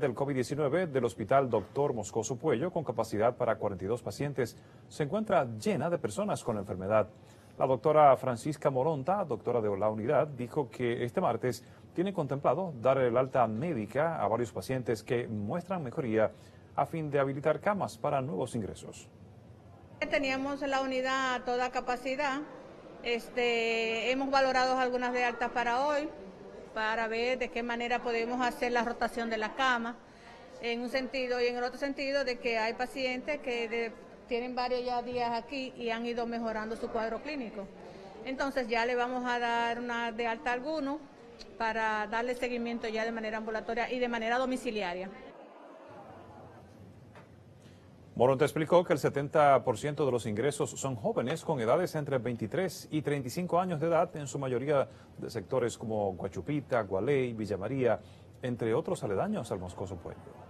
del COVID-19 del Hospital Dr. Moscoso Puello, con capacidad para 42 pacientes, se encuentra llena de personas con la enfermedad. La doctora Francisca Moronta, doctora de la unidad, dijo que este martes tiene contemplado dar el alta médica a varios pacientes que muestran mejoría a fin de habilitar camas para nuevos ingresos. Teníamos la unidad a toda capacidad. Este, hemos valorado algunas de altas para hoy para ver de qué manera podemos hacer la rotación de la cama en un sentido y en el otro sentido de que hay pacientes que tienen varios ya días aquí y han ido mejorando su cuadro clínico. Entonces ya le vamos a dar una de alta alguno para darle seguimiento ya de manera ambulatoria y de manera domiciliaria. Moronte explicó que el 70% de los ingresos son jóvenes con edades entre 23 y 35 años de edad, en su mayoría de sectores como Guachupita, Gualey, Villa María, entre otros aledaños al Moscoso Pueblo.